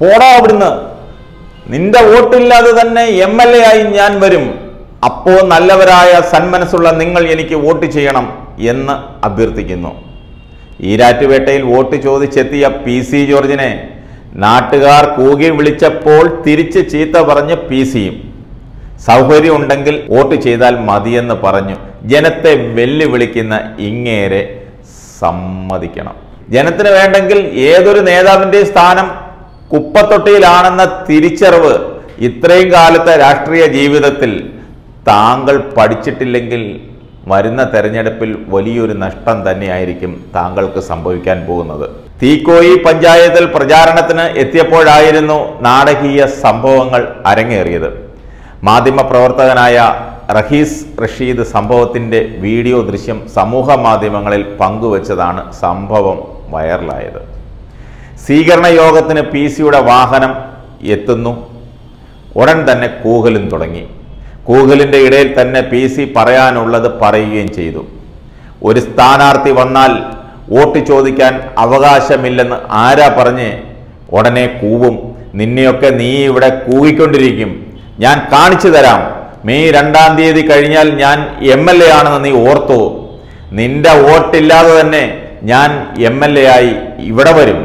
പോടാ അവിടുന്ന്. നിന്റെ വോട്ടില്ലാതെ തന്നെ എം എൽ എ ആയി ഞാൻ വരും. അപ്പോ നല്ലവരായ സന്മനസ്സുള്ള നിങ്ങൾ എനിക്ക് വോട്ട് ചെയ്യണം എന്ന് അഭ്യർത്ഥിക്കുന്നു. ഈരാറ്റുപേട്ടയിൽ വോട്ട് ചോദിച്ചെത്തിയ പി സി ജോർജിനെ നാട്ടുകാർ കൂകി വിളിച്ചപ്പോൾ തിരിച്ച് ചീത്ത പറഞ്ഞ് പി സിയും. സൗകര്യം ഉണ്ടെങ്കിൽ വോട്ട് ചെയ്താൽ മതിയെന്ന് പറഞ്ഞു. ജനത്തെ വെല്ലുവിളിക്കുന്ന ഇങ്ങേരെ സമ്മതിക്കണം. ജനത്തിന് വേണ്ടെങ്കിൽ ഏതൊരു നേതാവിന്റെയും സ്ഥാനം കുപ്പത്തൊട്ടിയിലാണെന്ന തിരിച്ചറിവ് ഇത്രയും കാലത്തെ രാഷ്ട്രീയ ജീവിതത്തിൽ താങ്കൾ പഠിച്ചിട്ടില്ലെങ്കിൽ വരുന്ന തെരഞ്ഞെടുപ്പിൽ വലിയൊരു നഷ്ടം തന്നെയായിരിക്കും താങ്കൾക്ക് സംഭവിക്കാൻ പോകുന്നത്. തീക്കോയി പഞ്ചായത്തിൽ പ്രചാരണത്തിന് എത്തിയപ്പോഴായിരുന്നു നാടകീയ സംഭവങ്ങൾ അരങ്ങേറിയത്. മാധ്യമപ്രവർത്തകനായ റഹീസ് റഷീദ് സംഭവത്തിന്റെ വീഡിയോ ദൃശ്യം സമൂഹ മാധ്യമങ്ങളിൽ പങ്കുവച്ചതാണ് സംഭവം വൈറലായത്. സ്വീകരണ യോഗത്തിന് പി സിയുടെ വാഹനം എത്തുന്നു. ഉടൻ തന്നെ കൂകലും തുടങ്ങി. കൂകലിന്റെ ഇടയിൽ തന്നെ പി സി പറയാനുള്ളത് പറയുകയും ചെയ്തു. ഒരു സ്ഥാനാർത്ഥി വന്നാൽ വോട്ട് ചോദിക്കാൻ അവകാശമില്ലെന്ന് ആരാ പറഞ്ഞ് ഉടനെ കൂവും. നിന്നെയൊക്കെ നീ ഇവിടെ കൂവിക്കൊണ്ടിരിക്കും ഞാൻ കാണിച്ചു തരാം. മെയ് രണ്ടാം തീയതി കഴിഞ്ഞാൽ ഞാൻ എം എൽ എ ആണെന്ന് നീ ഓർത്തോ. നിന്റെ വോട്ടില്ലാതെ തന്നെ ഞാൻ എം എൽ എ ആയി ഇവിടെ വരും.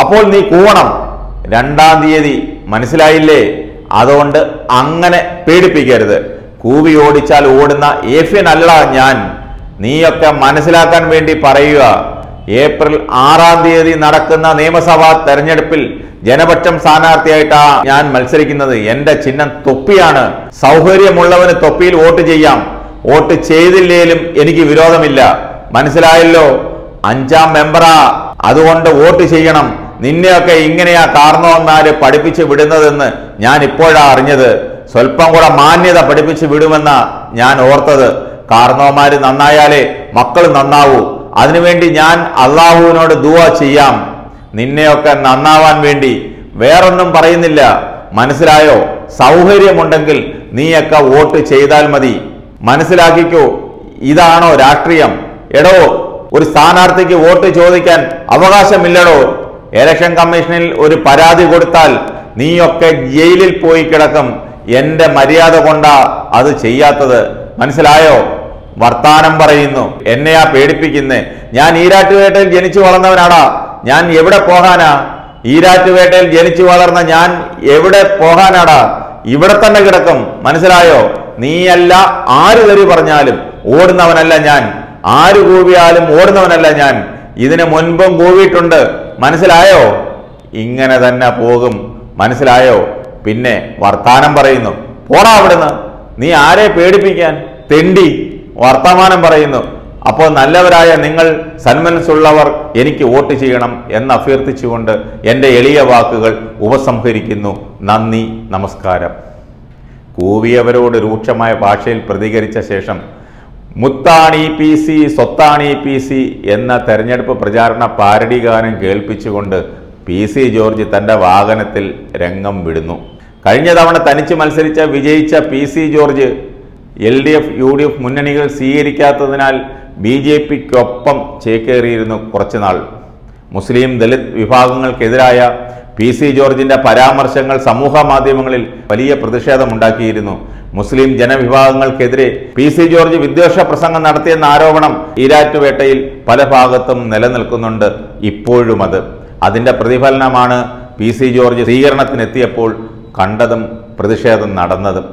അപ്പോൾ നീ കൂവണം. രണ്ടാം തീയതി. മനസ്സിലായില്ലേ? അതുകൊണ്ട് അങ്ങനെ പേടിപ്പിക്കരുത്. കൂവി ഓടിച്ചാൽ ഓടുന്ന ഏഫ്യൻ അല്ല ഞാൻ. നീയൊക്കെ മനസ്സിലാക്കാൻ വേണ്ടി പറയുക. ഏപ്രിൽ ആറാം തീയതി നടക്കുന്ന നിയമസഭാ തെരഞ്ഞെടുപ്പിൽ ജനപക്ഷം സ്ഥാനാർത്ഥിയായിട്ടാ ഞാൻ മത്സരിക്കുന്നത്. എന്റെ ചിഹ്നം തൊപ്പിയാണ്. സൗകര്യമുള്ളവന് തൊപ്പിയിൽ വോട്ട് ചെയ്യാം. വോട്ട് ചെയ്തില്ലേലും എനിക്ക് വിരോധമില്ല. മനസ്സിലായല്ലോ? അഞ്ചാം മെമ്പറാ. അതുകൊണ്ട് വോട്ട് ചെയ്യണം. നിന്നെയൊക്കെ ഇങ്ങനെയാ കാരണവന്മാര് പഠിപ്പിച്ച് വിടുന്നതെന്ന് ഞാൻ ഇപ്പോഴാ അറിഞ്ഞത്. സ്വല്പം കൂടെ മാന്യത പഠിപ്പിച്ച് വിടുമെന്ന ഞാൻ ഓർത്തത്. കാർന്നോമാര് നന്നായാലേ മക്കൾ നന്നാവൂ. അതിനുവേണ്ടി ഞാൻ അള്ളാഹുവിനോട് ദുവ ചെയ്യാം. നിന്നെയൊക്കെ നന്നാവാൻ വേണ്ടി. വേറൊന്നും പറയുന്നില്ല. മനസ്സിലായോ? സൗകര്യമുണ്ടെങ്കിൽ നീയൊക്കെ വോട്ട് ചെയ്താൽ മതി. മനസ്സിലാക്കിക്കോ? ഇതാണോ രാഷ്ട്രീയം? എടോ ഒരു സ്ഥാനാർത്ഥിക്ക് വോട്ട് ചോദിക്കാൻ അവകാശമില്ലടോ. ഇലക്ഷൻ കമ്മീഷനിൽ ഒരു പരാതി കൊടുത്താൽ നീയൊക്കെ ജയിലിൽ പോയി കിടക്കും. എന്റെ മര്യാദ കൊണ്ടാ അത് ചെയ്യാത്തത്. മനസ്സിലായോ? വർത്താനം പറയുന്നു. എന്നെയാ പേടിപ്പിക്കുന്നേ? ഞാൻ ഈരാറ്റുപേട്ടയിൽ ജനിച്ചു വളർന്നവനാടാ. ഞാൻ എവിടെ പോകാനാ? ഈരാറ്റുപേട്ടയിൽ ജനിച്ചു വളർന്ന ഞാൻ എവിടെ പോകാനാടാ? ഇവിടെ തന്നെ കിടക്കും. മനസ്സിലായോ? നീയല്ല ആര് തെറി പറഞ്ഞാലും ഓടുന്നവനല്ല ഞാൻ. ആര് കൂവിയാലും ഓടുന്നവനല്ല ഞാൻ. ഇതിന് മുൻപും കൂവിയിട്ടുണ്ട്. മനസ്സിലായോ? ഇങ്ങനെ തന്നെ പോകും. മനസ്സിലായോ? പിന്നെ വർത്താനം പറയുന്നു. പോടാ അവിടുന്ന്. നീ ആരെ പേടിപ്പിക്കാൻ? തെണ്ടി. വർത്തമാനം പറയുന്നു. അപ്പോൾ നല്ലവരായ നിങ്ങൾ സന്മനസ്സുള്ളവർ എനിക്ക് വോട്ട് ചെയ്യണം എന്ന് അഭ്യർത്ഥിച്ചുകൊണ്ട് എന്റെ എളിയ വാക്കുകൾ ഉപസംഹരിക്കുന്നു. നന്ദി നമസ്കാരം. കൂവിയവരോട് രൂക്ഷമായ ഭാഷയിൽ പ്രതികരിച്ച ശേഷം മുത്താണി പി സി സ്വത്താണി പി സി എന്ന തെരഞ്ഞെടുപ്പ് പ്രചാരണ പാരടി ഗാനം കേൾപ്പിച്ചുകൊണ്ട് പി സി ജോർജ് തന്റെ വാഹനത്തിൽ രംഗം വിടുന്നു. കഴിഞ്ഞ തവണ തനിച്ച് മത്സരിച്ച വിജയിച്ച P C George L D F U D F മുന്നണികൾ സ്വീകരിക്കാത്തതിനാൽ ബി ജെ പിക്കൊപ്പം ചേക്കേറിയിരുന്നു കുറച്ചുനാൾ. മുസ്ലിം ദലിത് വിഭാഗങ്ങൾക്കെതിരായ പി സി ജോർജിന്റെ പരാമർശങ്ങൾ സമൂഹ മാധ്യമങ്ങളിൽ വലിയ പ്രതിഷേധമുണ്ടാക്കിയിരുന്നു. മുസ്ലിം ജനവിഭാഗങ്ങൾക്കെതിരെ പി സി ജോർജ് വിദ്വേഷ പ്രസംഗം നടത്തിയെന്ന ആരോപണം ഈരാറ്റുപേട്ടയിൽ പല ഭാഗത്തും നിലനിൽക്കുന്നുണ്ട് ഇപ്പോഴും അത്. അതിന്റെ പ്രതിഫലനമാണ് പി സി ജോർജ് സ്വീകരണത്തിനെത്തിയപ്പോൾ കണ്ടതും പ്രതിഷേധം നടന്നതും.